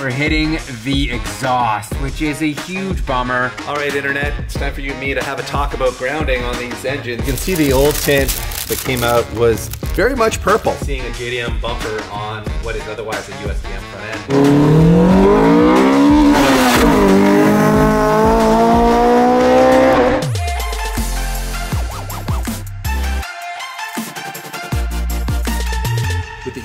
we're hitting the exhaust, which is a huge bummer. All right, Internet, it's time for you and me to have a talk about grounding on these engines. You can see the old tint that came out was very much purple. Seeing a JDM bumper on what is otherwise a USDM front end.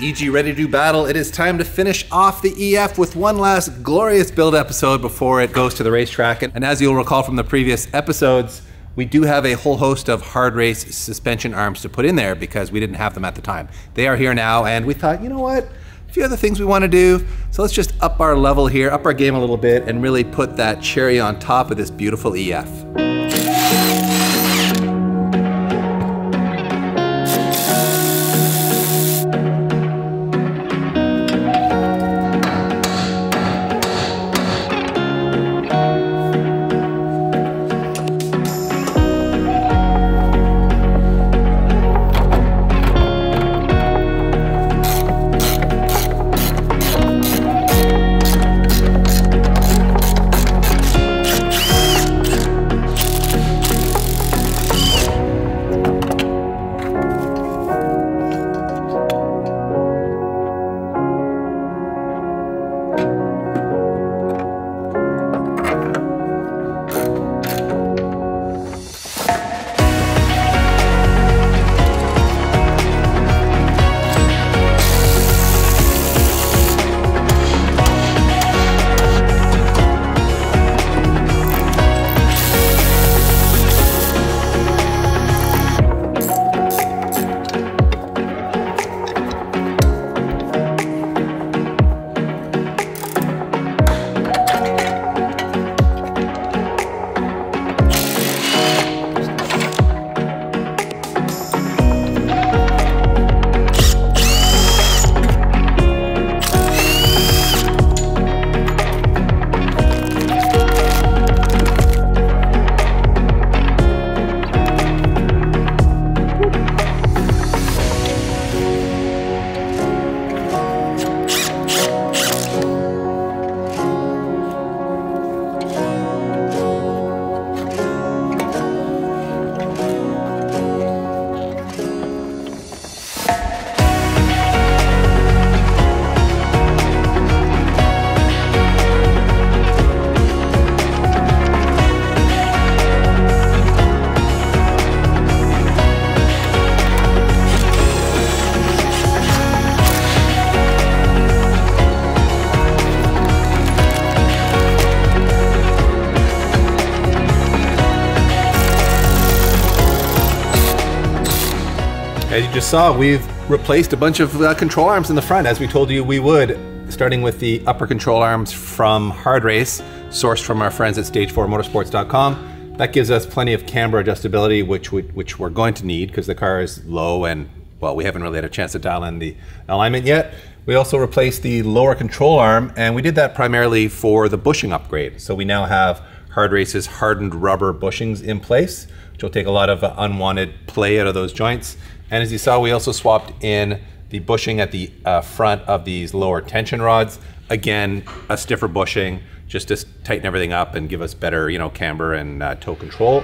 EG ready to do battle, it is time to finish off the EF with one last glorious build episode before it goes to the racetrack. And as you'll recall from the previous episodes, we do have a whole host of Hardrace suspension arms to put in there because we didn't have them at the time. They are here now, and we thought, you know what? A few other things we want to do. So let's just up our level here, up our game a little bit, and really put that cherry on top of this beautiful EF. Just saw, we've replaced a bunch of uh, control arms in the front, as we told you we would, starting with the upper control arms from Hardrace, sourced from our friends at stage4motorsports.com. That gives us plenty of camber adjustability, which, we, which we're going to need because the car is low and, well, we haven't really had a chance to dial in the alignment yet. We also replaced the lower control arm, and we did that primarily for the bushing upgrade. So we now have Hardrace's hardened rubber bushings in place, which will take a lot of uh, unwanted play out of those joints. And as you saw, we also swapped in the bushing at the uh, front of these lower tension rods. Again, a stiffer bushing just to tighten everything up and give us better, you know, camber and uh, toe control.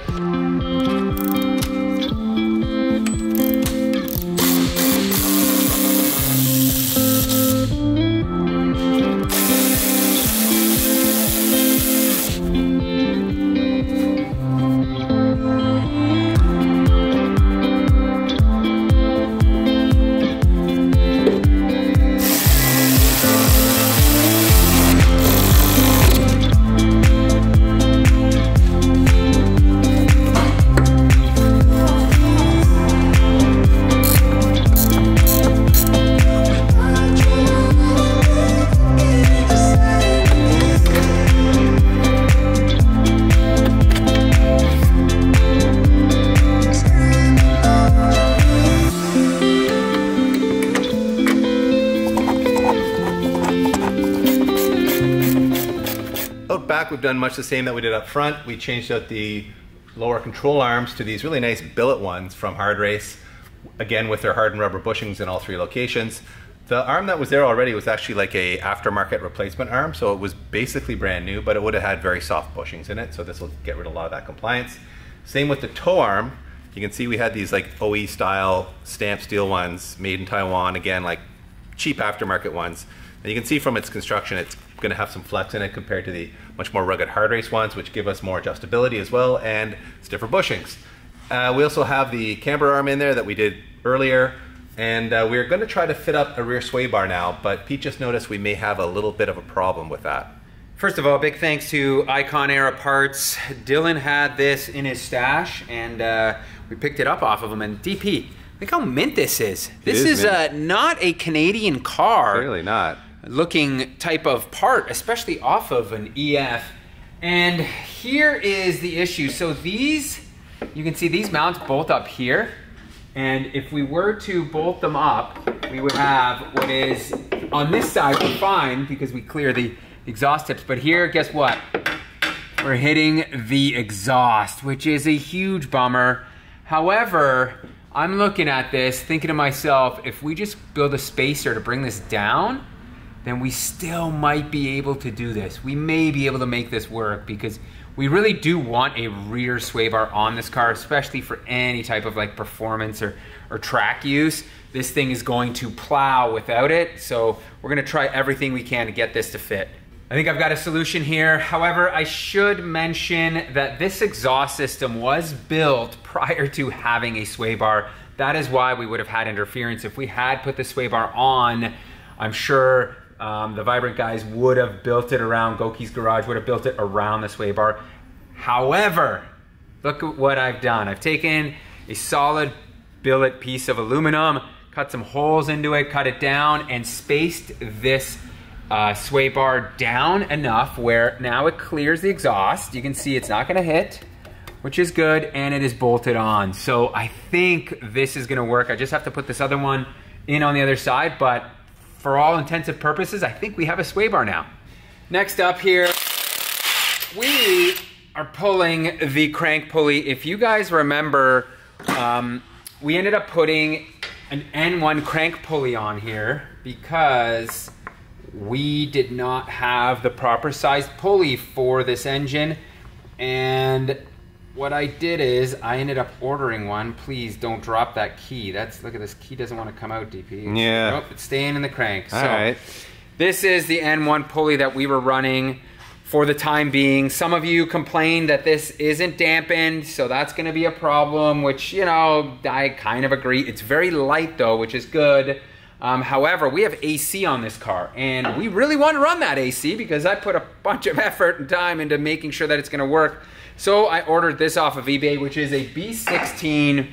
We've done much the same that we did up front. We changed out the lower control arms to these really nice billet ones from Hardrace, again with their hardened rubber bushings in all three locations. The arm that was there already was actually like a aftermarket replacement arm, so it was basically brand new, but it would have had very soft bushings in it, so this will get rid of a lot of that compliance. Same with the toe arm. You can see we had these like OE style stamped steel ones made in Taiwan, again, like cheap aftermarket ones. And you can see from its construction, it's gonna have some flex in it compared to the much more rugged Hardrace ones, which give us more adjustability as well, and stiffer bushings. Uh, we also have the camber arm in there that we did earlier. And uh, we're going to try to fit up a rear sway bar now, but Pete just noticed we may have a little bit of a problem with that. First of all, big thanks to Icon Era Parts. Dylan had this in his stash, and uh, we picked it up off of him. And DP, look how mint this is. This is is, uh, not a Canadian car. Clearly not. Looking type of part, especially off of an EF. And here is the issue. So these, you can see these mounts bolt up here. And if we were to bolt them up, we would have what is, on this side we're fine because we clear the exhaust tips. But here, guess what? We're hitting the exhaust, which is a huge bummer. However, I'm looking at this thinking to myself, if we just build a spacer to bring this down, then we still might be able to do this. We may be able to make this work because we really do want a rear sway bar on this car, especially for any type of like performance or, or track use. This thing is going to plow without it. So we're gonna try everything we can to get this to fit. I think I've got a solution here. However, I should mention that this exhaust system was built prior to having a sway bar. That is why we would have had interference. If we had put the sway bar on, I'm sure um, the Vibrant guys would have built it around, Goki's Garage would have built it around the sway bar. However, look at what I've done. I've taken a solid billet piece of aluminum, cut some holes into it, cut it down, and spaced this uh, sway bar down enough where now it clears the exhaust. You can see it's not gonna hit, which is good, and it is bolted on. So I think this is gonna work. I just have to put this other one in on the other side, but for all intensive purposes, I think we have a sway bar now. Next up here, we are pulling the crank pulley. If you guys remember, um, we ended up putting an N1 crank pulley on here because we did not have the proper size pulley for this engine. And what I did is I ended up ordering one. Please don't drop that key. That's look at this key doesn't want to come out, DP. Yeah. Nope, it's staying in the crank. All so right. this is the N1 pulley that we were running for the time being. Some of you complained that this isn't dampened, so that's gonna be a problem, which, you know, I kind of agree. It's very light though, which is good. Um, however, we have AC on this car, and we really want to run that AC because I put a bunch of effort and time into making sure that it's gonna work. So I ordered this off of eBay, which is a B16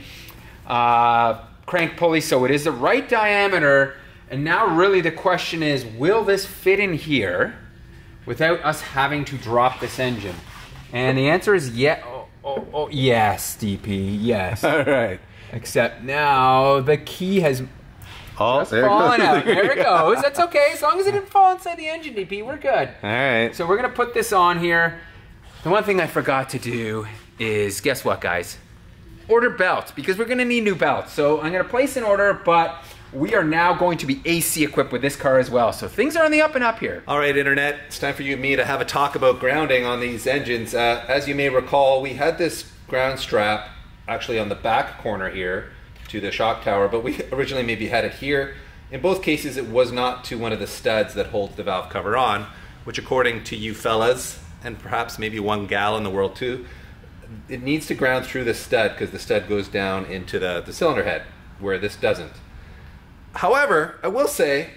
uh, crank pulley, so it is the right diameter. And now really the question is, will this fit in here without us having to drop this engine? And the answer is yeah, oh, oh, oh, yes, DP, yes. All right. Except now the key has Oh, just fallen out. There it goes. That's okay. As long as it didn't fall inside the engine, DP, we're good. All right. So we're gonna put this on here. The one thing I forgot to do is, guess what, guys? Order belts, because we're gonna need new belts. So I'm gonna place an order, but we are now going to be AC equipped with this car as well. So things are on the up and up here. All right, Internet, it's time for you and me to have a talk about grounding on these engines. Uh, as you may recall, we had this ground strap actually on the back corner here to the shock tower, but we originally maybe had it here. In both cases, it was not to one of the studs that holds the valve cover on, which according to you fellas, and perhaps maybe one gal in the world too, it needs to ground through the stud because the stud goes down into the, the cylinder head, where this doesn't. However, I will say,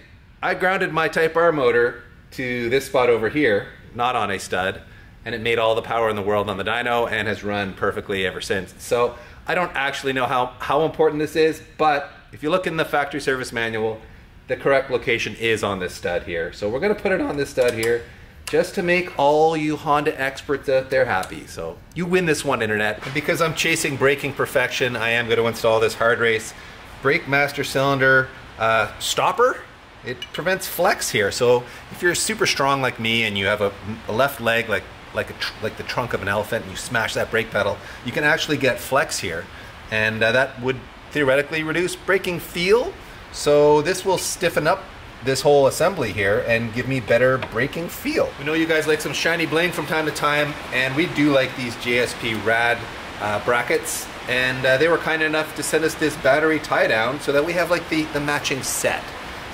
I grounded my Type R motor to this spot over here, not on a stud, and it made all the power in the world on the dyno and has run perfectly ever since. So I don't actually know how, how important this is, but if you look in the factory service manual, the correct location is on this stud here. So we're gonna put it on this stud here just to make all you Honda experts out there happy. So you win this one, Internet. And because I'm chasing braking perfection, I am gonna install this Hardrace brake master cylinder uh, stopper. It prevents flex here. So if you're super strong like me and you have a, a left leg like like a tr- like the trunk of an elephant and you smash that brake pedal, you can actually get flex here, and uh, that would theoretically reduce braking feel. So this will stiffen up this whole assembly here and give me better braking feel. We know you guys like some shiny bling from time to time, and we do like these JSP rad uh, brackets. And uh, they were kind enough to send us this battery tie down so that we have like the, the matching set.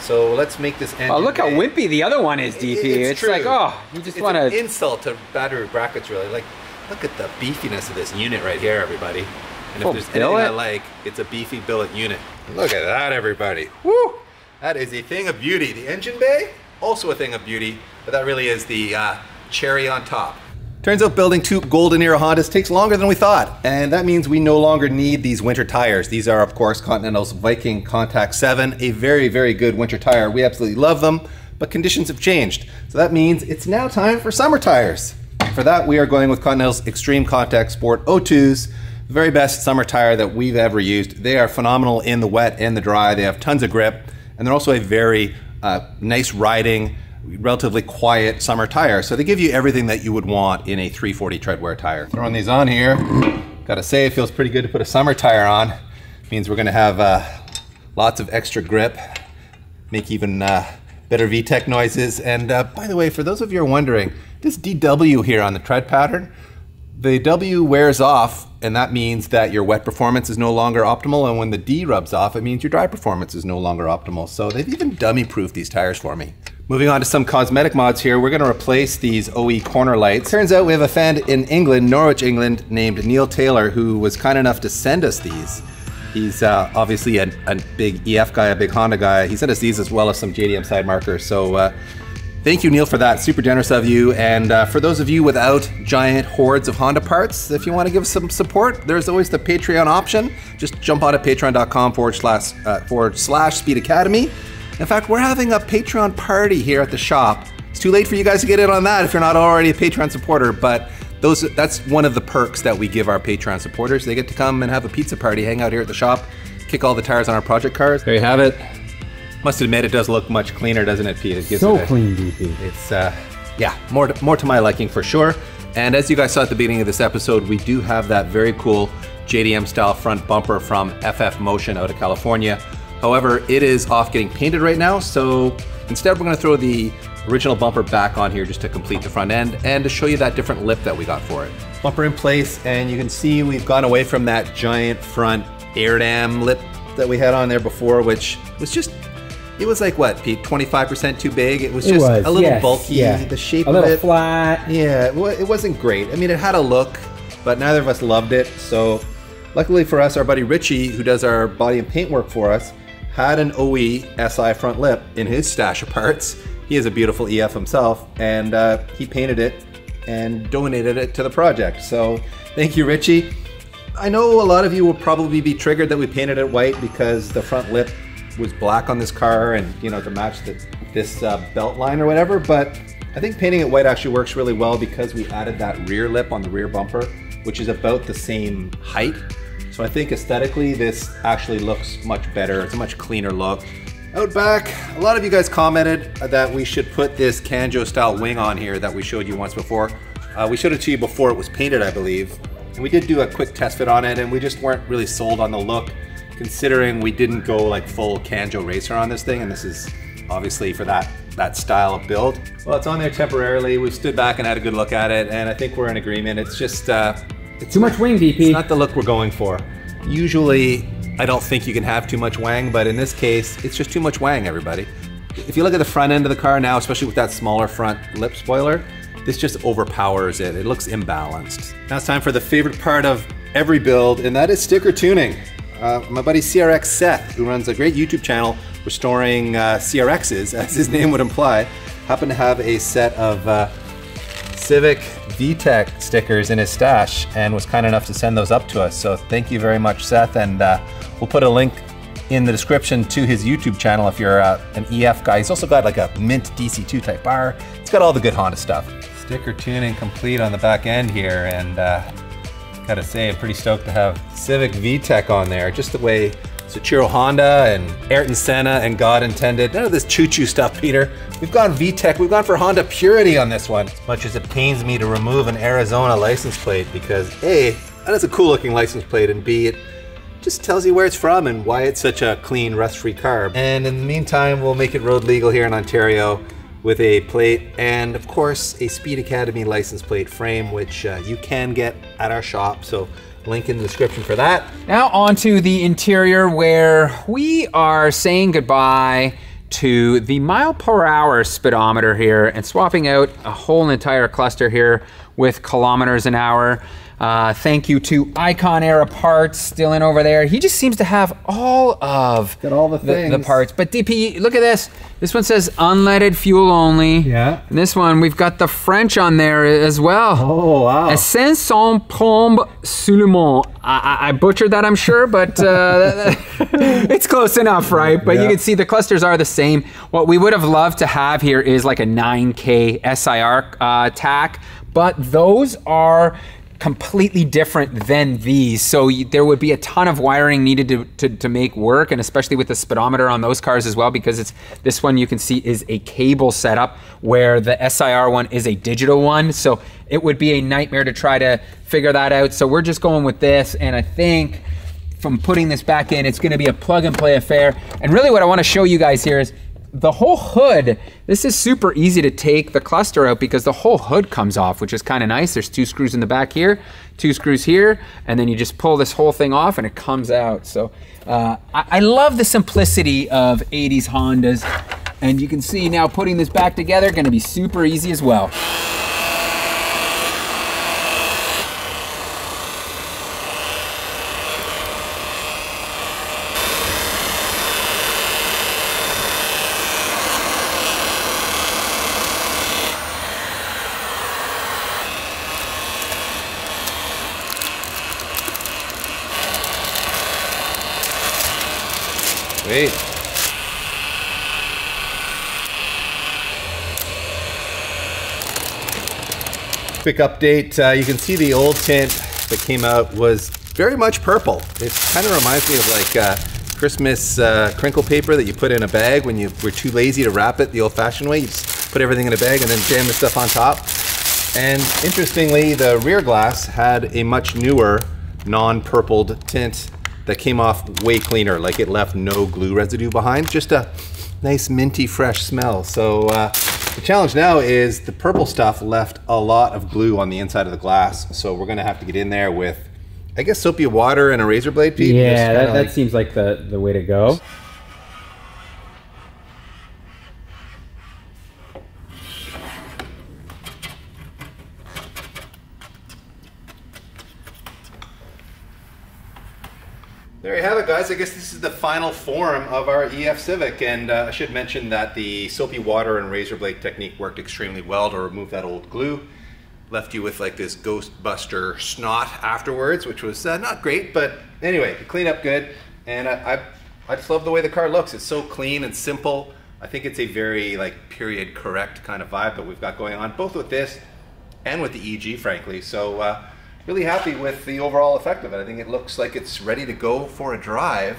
So let's make this engine Oh, look how wimpy the other one is, DP. It's, It's, true. like, oh, you just It's want an to. insult to battery brackets, really. Like, look at the beefiness of this unit right here, everybody. And if there's anything I like, it's a beefy billet unit. Look at that, everybody. Woo! That is a thing of beauty. The engine bay, also a thing of beauty, but that really is the uh, cherry on top. Turns out building two Golden Era Hondas takes longer than we thought, and that means we no longer need these winter tires. These are, of course, Continental's Viking Contact 7, a very, very good winter tire. We absolutely love them, but conditions have changed. So that means it's now time for summer tires. For that, we are going with Continental's Extreme Contact Sport O2s, the very best summer tire that we've ever used. They are phenomenal in the wet and the dry. They have tons of grip, and they're also a very uh, nice riding, relatively quiet summer tire. So they give you everything that you would want in a 340 treadwear tire. Throwing these on here, gotta say it feels pretty good to put a summer tire on. Means we're gonna have uh, lots of extra grip, make even uh, better VTEC noises. And uh, by the way, for those of you who are wondering, this DW here on the tread pattern, the W wears off, and that means that your wet performance is no longer optimal. And when the D rubs off, it means your dry performance is no longer optimal. So they've even dummy proofed these tires for me. Moving on to some cosmetic mods here, we're going to replace these OE corner lights. Turns out we have a fan in England, Norwich, England, named Neil Taylor, who was kind enough to send us these. He's uh, obviously a, a big EF guy, a big Honda guy. He sent us these as well as some JDM side markers. So uh, thank you, Neil, for that. Super generous of you. And uh, for those of you without giant hordes of Honda parts, if you want to give some support, there's always the Patreon option. Just jump on to patreon.com forward slash, uh, forward slash Speed Academy. In fact, we're having a Patreon party here at the shop. It's too late for you guys to get in on that if you're not already a Patreon supporter, but those that's one of the perks that we give our Patreon supporters. They get to come and have a pizza party, hang out here at the shop, kick all the tires on our project cars. There you have it. Must admit, it does look much cleaner, doesn't it, Pete? It gives So it a- clean, DP. It's uh, yeah, more to, more to my liking for sure. And as you guys saw at the beginning of this episode, we do have that very cool JDM style front bumper from FF Motion out of California. However, it is off getting painted right now, so instead we're going to throw the original bumper back on here just to complete the front end and to show you that different lip that we got for it. Bumper in place, and you can see we've gone away from that giant front air dam lip that we had on there before, which was just it was like what, Pete? Twenty five percent too big. It was It just was, a little yes, bulky. yeah. The shape A of little it, flat. yeah, it wasn't great. I mean, it had a look, but neither of us loved it. So, luckily for us, our buddy Richie, who does our body and paint work for us, had an OE SI front lip in his stash of parts. He is a beautiful EF himself, and uh, he painted it and donated it to the project. So, thank you, Richie. I know a lot of you will probably be triggered that we painted it white because the front lip was black on this car and you know to match the, this uh, belt line or whatever but I think painting it white actually works really well because we added that rear lip on the rear bumper which is about the same height so I think aesthetically this actually looks much better it's a much cleaner look out back a lot of you guys commented that we should put this Kanjo style wing on here that we showed you once before uh, we showed it to you before it was painted I believe and we did do a quick test fit on it and we just weren't really sold on the look considering we didn't go like full Kanjo racer on this thing and this is obviously for that that style of build. Well, it's on there temporarily. We stood back and had a good look at it and I think we're in agreement. It's just uh, it's Too much wing, DP. it's not the look we're going for. Usually, I don't think you can have too much wang, but in this case, it's just too much wang, everybody. If you look at the front end of the car now, especially with that smaller front lip spoiler, this just overpowers it. It looks imbalanced. Now it's time for the favorite part of every build, and that is sticker tuning. Uh, my buddy CRX Seth, who runs a great YouTube channel restoring uh, CRXs, as his name would imply, happened to have a set of uh, Civic VTEC stickers in his stash and was kind enough to send those up to us. So thank you very much, Seth. And uh, we'll put a link in the description to his YouTube channel if you're uh, an EF guy. He's also got like a Mint DC2 Type R. It's got all the good Honda stuff. Sticker tuning complete on the back end here, and uh, gotta say, I'm pretty stoked to have Civic VTEC on there. Just the way Soichiro Honda and Ayrton Senna and God intended. None of this choo-choo stuff, Peter. We've gone VTEC, we've gone for Honda purity on this one. As much as it pains me to remove an Arizona license plate because A, that is a cool looking license plate, and B, it just tells you where it's from and why it's such a clean, rust-free carb. And in the meantime, we'll make it road legal here in Ontario with a plate and of course a Speed Academy license plate frame, which uh, you can get at our shop. So link in the description for that. Now onto the interior where we are saying goodbye to the mile per hour speedometer here and swapping out a whole entire cluster here with kilometers an hour. Uh, thank you to Icon Era Parts, still in over there. He just seems to have all of Got all the the, the parts. But DP, look at this. This one says unleaded fuel only. Yeah. And this one, we've got the French on there as well. Oh, wow. Essence sans pombe seulement. I, I- butchered that, I'm sure, but uh, it's close enough, right? But you can see the clusters are the same. What we would have loved to have here is like a 9K SIR uh, tach, but those are completely different than these. So y- there would be a ton of wiring needed to, to, to make work, and especially with the speedometer on those cars as well, because it's this one you can see is a cable setup where the SIR one is a digital one. So it would be a nightmare to try to figure that out. So we're just going with this, and I think from putting this back in, it's gonna be a plug and play affair. And really what I wanna show you guys here is the whole hood, this is super easy to take the cluster out because the whole hood comes off, which is kind of nice. There's two screws in the back here, two screws here, and then you just pull this whole thing off and it comes out. So uh, I, I love the simplicity of 80s Hondas. And you can see now putting this back together, gonna be super easy as well. Quick update. Uh, you can see the old tint that came out was very much purple. It kind of reminds me of like uh, Christmas uh, crinkle paper that you put in a bag when you were too lazy to wrap it the old-fashioned way. You just put everything in a bag and then jam the stuff on top. And interestingly, the rear glass had a much newer, non-purpled tint that came off way cleaner. Like it left no glue residue behind. Just a nice minty fresh smell. So uh, the challenge now is the purple stuff left a lot of glue on the inside of the glass. So we're gonna have to get in there with, I guess, soapy water and a razor blade, Pete. Yeah, that, that like- seems like the, the way to go. There you have it, guys. I guess this is the final form of our EF Civic, and uh, I should mention that the soapy water and razor blade technique worked extremely well to remove that old glue. Left you with like this Ghostbuster snot afterwards, which was uh, not great, but anyway, it cleaned up good. And I, I, I just love the way the car looks. It's so clean and simple. I think it's a very like period correct kind of vibe that we've got going on, both with this and with the EG, frankly. So uh, really happy with the overall effect of it. I think it looks like it's ready to go for a drive.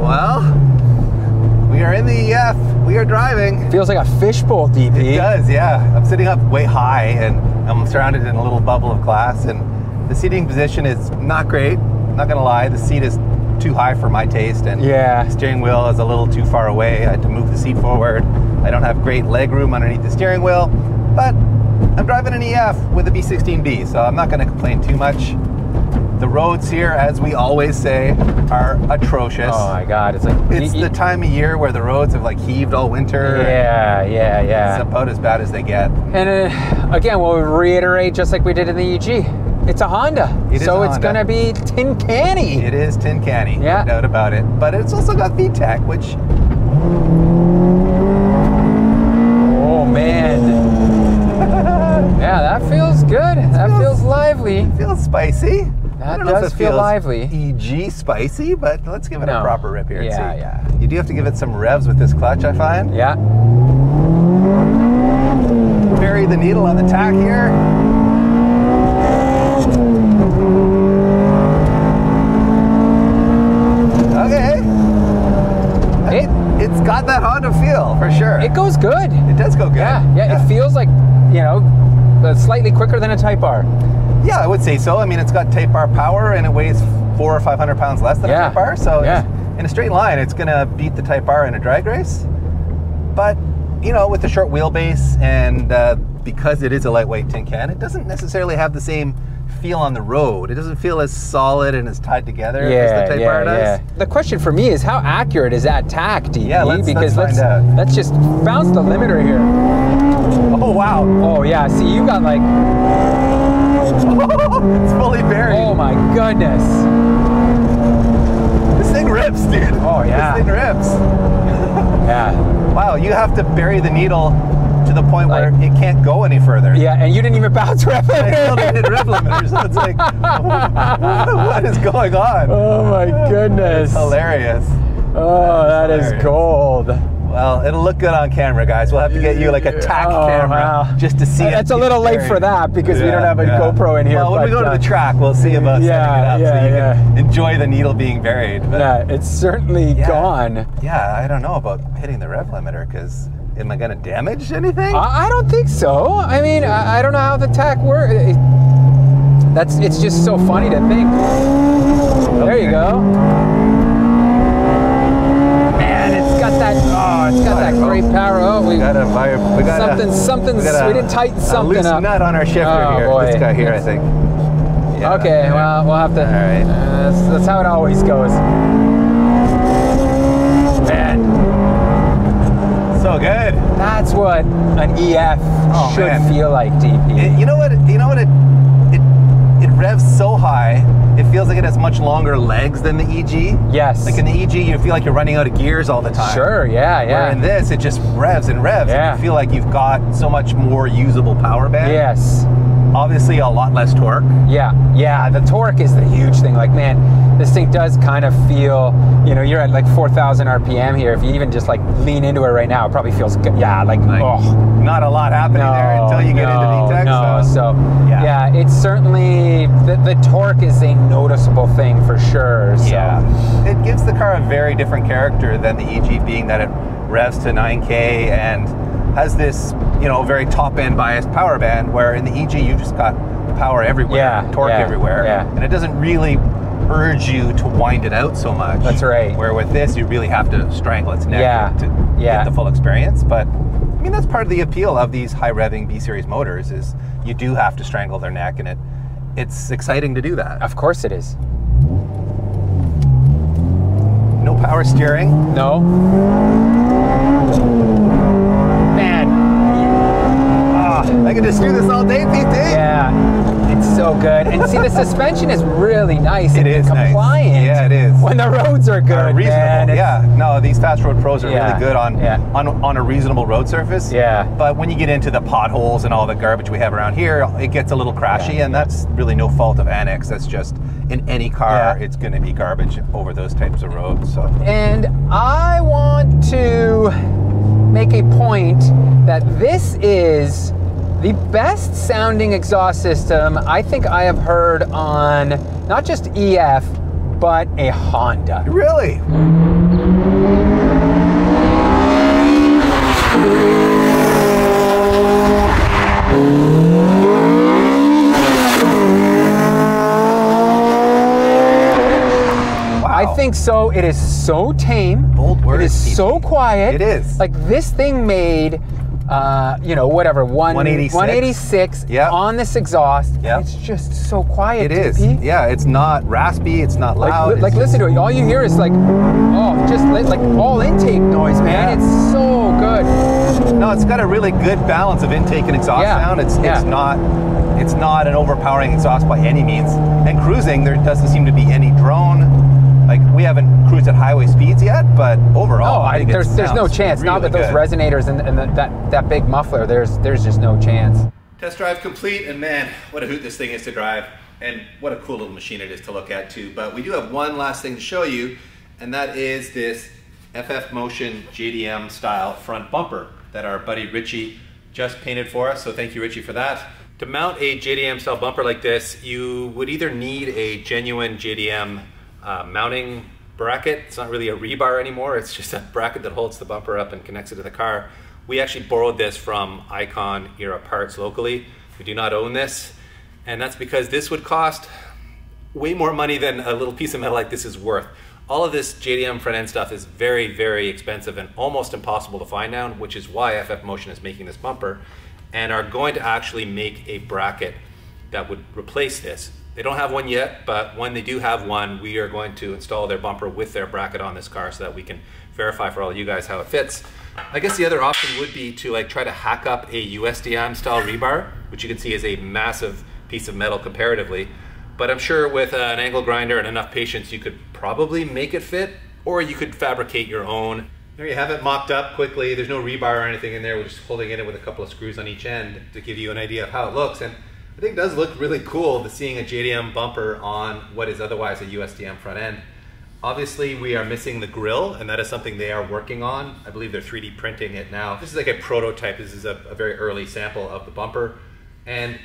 Well, we are in the EF. We are driving. Feels like a fishbowl, DP. It does, yeah. I'm sitting up way high and I'm surrounded in a little bubble of glass and the seating position is not great. Not gonna lie, the seat is too high for my taste and Yeah. steering wheel is a little too far away. I had to move the seat forward. I don't have great leg room underneath the steering wheel, but I'm driving an EF with a B16B, so I'm not gonna complain too much. The roads here, as we always say, are atrocious. Oh my god, it's like It's the time of year where the roads have like heaved all winter. Yeah, yeah, yeah. It's about as bad as they get. And uh, again, we'll reiterate just like we did in the EG. It's a Honda, It so a it's gonna be tin canny. It is tin canny, Yeah. no doubt about it. But it's also got VTEC, which Oh man. yeah, that feels good. That feels- feels lively. feels spicy. I That don't know if does it feel feels lively. EG spicy, but let's give it a proper rip here. and Yeah, see. yeah. You do have to give it some revs with this clutch, I find. Yeah. Bury the needle on the tach here. That Honda Honda feel for sure. It goes good. It does go good. Yeah, yeah, It feels like you know, uh, slightly quicker than a Type R. Yeah, I would say so. I mean, it's got Type R power and it weighs four or five hundred pounds less than Yeah. a Type R. So Yeah. in a straight line, it's gonna beat the Type R in a drag race. But you know, with the short wheelbase and uh, because it is a lightweight tin can, it doesn't necessarily have the same feel on the road. It doesn't feel as solid and as tied together as the Type yeah, R does. yeah. The question for me is how accurate is that tach, DP? Yeah, let's- because let's let's let's just bounce the limiter here. Oh wow! Oh yeah, see you got like it's fully buried. oh my goodness. This thing rips, dude. Oh, yeah. This thing rips. Yeah. Wow, you have to bury the needle to the point where it can't go any further. Yeah, and you didn't even bounce rev I still limiter. needed rev limiters. So it's like, what is going on? Oh my goodness. Hilarious. Oh, that is gold. Well, it'll look good on camera, guys. We'll have to get you like a tach Oh, camera wow. just to see it. It's a little late for that because we don't have a Yeah, yeah. GoPro in here. Well, when we but, go to uh, the track, we'll see about yeah, setting it up so yeah, you yeah. can enjoy the needle being buried. But Yeah, it's certainly Yeah. gone. yeah, I don't know about hitting the rev limiter because am I going to damage anything? I, I don't think so. I mean, I, I don't know how the tach works. That's it's just so funny to think. There you go. Man, it's got that. Oh, it's got that Oh. great power. Oh, we We got a vibe. We got something. Something's. we, got a- we didn't tighten a something loose up. nut on our shifter Oh, here. boy. This guy here, I think. Yeah, okay, well, we'll have to. All right. uh, that's, that's how it always goes. Man, so good. that's what an EF Oh, should man. feel like, DP. It- you know what? You know what? It, it it revs so high. It feels like it has much longer legs than the EG. yes. Like in the EG, you feel like you're running out of gears all the time. Sure. Yeah. Yeah. Where in this, it just revs and revs. Yeah. And you feel like you've got so much more usable power band. yes. Obviously, a lot less torque. Yeah, yeah, the torque is the huge thing. Like, man, this thing does kind of feel, you know, you're at like 4,000 RPM here. If you even just like lean into it right now, it probably feels good. Yeah, like, Like, oh, Not a lot happening no, there until you get no, into VTEC. No, so. so, Yeah. yeah. it's certainly, the, the torque is a noticeable thing for sure. So. Yeah, it gives the car a very different character than the EG, being that it revs to 9k and has this, you know, very top end biased power band. Where in the EG you just got power everywhere, Yeah, torque yeah, everywhere, yeah. and it doesn't really urge you to wind it out so much. That's right. Where with this you really have to strangle its neck Yeah, to get the full experience. But I mean that's part of the appeal of these high revving B series motors is you do have to strangle their neck, and it it's exciting to do that. Of course it is. No power steering. No? Man, I could just do this all day, PT. yeah, it's so good. And see, the suspension is really nice It is is nice. compliant. Yeah, it is. When the roads are good, Are reasonable. Yeah, no, these fast road pros are Yeah, really good on, yeah. on on a reasonable road surface. Yeah. But when you get into the potholes and all the garbage we have around here, it gets a little crashy, Yeah. and that's really no fault of Annex. That's just in any car, it's going to be garbage over those types of roads. So And I want to make a point that this is the best sounding exhaust system I think I have heard on not just EF, but a Honda. really, wow. I think so. It is so tame. Bold words, It is so quiet. It is. Like this thing made, uh, you know, whatever, one, 186. 186 Yep. on this exhaust. Yep. It's just so quiet. It is. TP. Yeah, it's not raspy. It's not Like, loud. li- it's like listen to it. All you hear is like, oh, just li- like all intake noise, man. Yeah. It's so good. No, it's got a really good balance of intake and exhaust Yeah, sound. It's yeah. it's not it's not an overpowering exhaust by any means. And cruising, there doesn't seem to be any drone. Like we haven't cruised at highway speeds yet, but overall, Oh, I I, think it there's there's no sounds chance. Not really with those good. resonators and, and the, that that big muffler. There's there's just no chance. Test drive complete, and man, what a hoot this thing is to drive, and what a cool little machine it is to look at too. But we do have one last thing to show you, and that is this FF Motion JDM style front bumper that our buddy Richie just painted for us. So thank you, Richie, for that. To mount a JDM style bumper like this, you would either need a genuine JDM uh, mounting bracket. It's not really a rebar anymore. It's just a bracket that holds the bumper up and connects it to the car. We actually borrowed this from Icon era parts locally. We do not own this. And that's because this would cost way more money than a little piece of metal like this is worth. All of this JDM front end stuff is very, very expensive and almost impossible to find now, which is why FF Motion is making this bumper and are going to actually make a bracket that would replace this. They don't have one yet, but when they do have one, we are going to install their bumper with their bracket on this car so that we can verify for all you guys how it fits. I guess the other option would be to like try to hack up a USDM style rebar, which you can see is a massive piece of metal comparatively. But I'm sure with an angle grinder and enough patience, you could probably make it fit, or you could fabricate your own. There you have it mocked up quickly. There's no rebar or anything in there. We're just holding it in with a couple of screws on each end to give you an idea of how it looks. And I think it does look really cool to seeing a JDM bumper on what is otherwise a USDM front end. Obviously, we are missing the grill, and that is something they are working on. I believe they're 3D printing it now. This is like a prototype. This is a, a very early sample of the bumper. And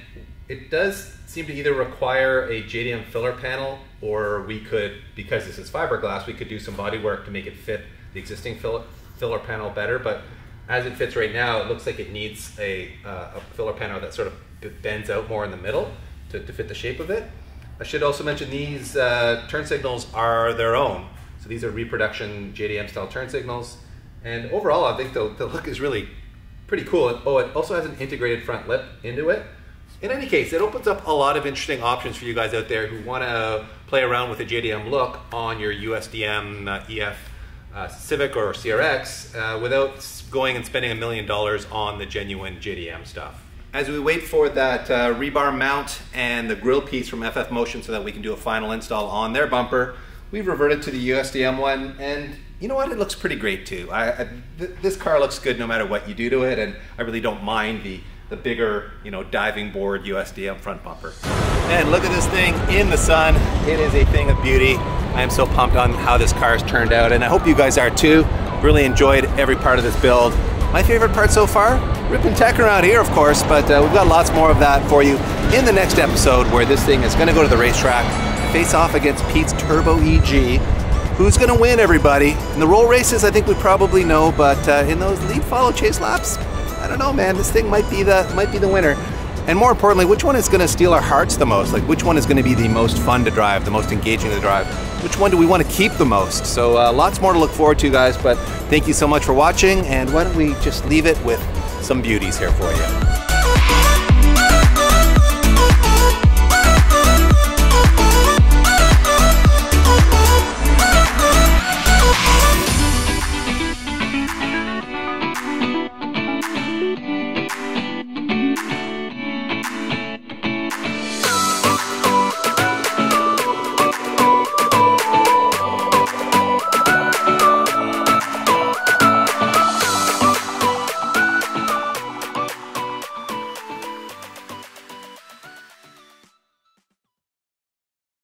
it does seem to either require a JDM filler panel, or we could, because this is fiberglass, we could do some body work to make it fit the existing filler, filler panel better. But as it fits right now, it looks like it needs a, uh, a filler panel that sort of bends out more in the middle to, to fit the shape of it. I should also mention these uh, turn signals are their own. So these are reproduction JDM style turn signals. And overall, I think the, the look is really pretty cool. Oh, it also has an integrated front lip into it. In any case, it opens up a lot of interesting options for you guys out there who want to play around with a JDM look on your USDM uh, EF uh, Civic or CRX uh, without going and spending a million dollars on the genuine JDM stuff. As we wait for that uh, rebar mount and the grill piece from FF Motion so that we can do a final install on their bumper, we've reverted to the USDM one and you know what, it looks pretty great too. I, I, th this car looks good no matter what you do to it and I really don't mind the, the bigger, you know, diving board USDM front bumper. And look at this thing in the sun. It is a thing of beauty. I am so pumped on how this car has turned out and I hope you guys are too. Really enjoyed every part of this build. My favorite part so far? Ripping tech around here, of course, but uh, we've got lots more of that for you in the next episode where this thing is going to go to the racetrack, face off against Pete's Turbo EG. Who's going to win, everybody? In the roll races, I think we probably know, but uh, in those lead follow chase laps, I don't know, man. This thing might be the might be the winner. And more importantly, which one is going to steal our hearts the most? Like, which one is going to be the most fun to drive, the most engaging to drive? Which one do we want to keep the most? So, uh, lots more to look forward to, guys. But thank you so much for watching. And why don't we just leave it with some beauties here for you?